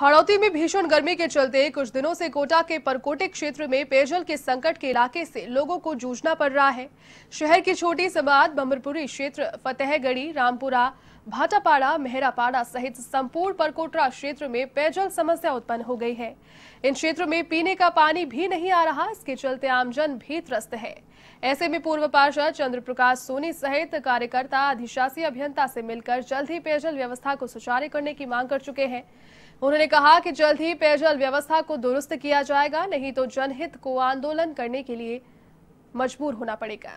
हड़ौती में भीषण गर्मी के चलते कुछ दिनों से कोटा के परकोटे क्षेत्र में पेयजल के संकट के इलाके से लोगों को जूझना पड़ रहा है। शहर की छोटी समाज बम्बरपुरी क्षेत्र, फतेहगढ़ी, रामपुरा, भाटापाड़ा, मेहरापाड़ा सहित संपूर्ण परकोटरा क्षेत्र में पेयजल समस्या उत्पन्न हो गई है। इन क्षेत्रों में पीने का पानी भी नहीं आ रहा, इसके चलते आमजन भी त्रस्त है। ऐसे में पूर्व पार्षद चंद्र प्रकाश सोनी सहित कार्यकर्ता, अधिशासी अभियंता से मिलकर जल्द ही पेयजल व्यवस्था को सुचारू करने की मांग कर चुके हैं। उन्होंने कहा कि जल्द ही पेयजल व्यवस्था को दुरुस्त किया जाएगा, नहीं तो जनहित को आंदोलन करने के लिए मजबूर होना पड़ेगा।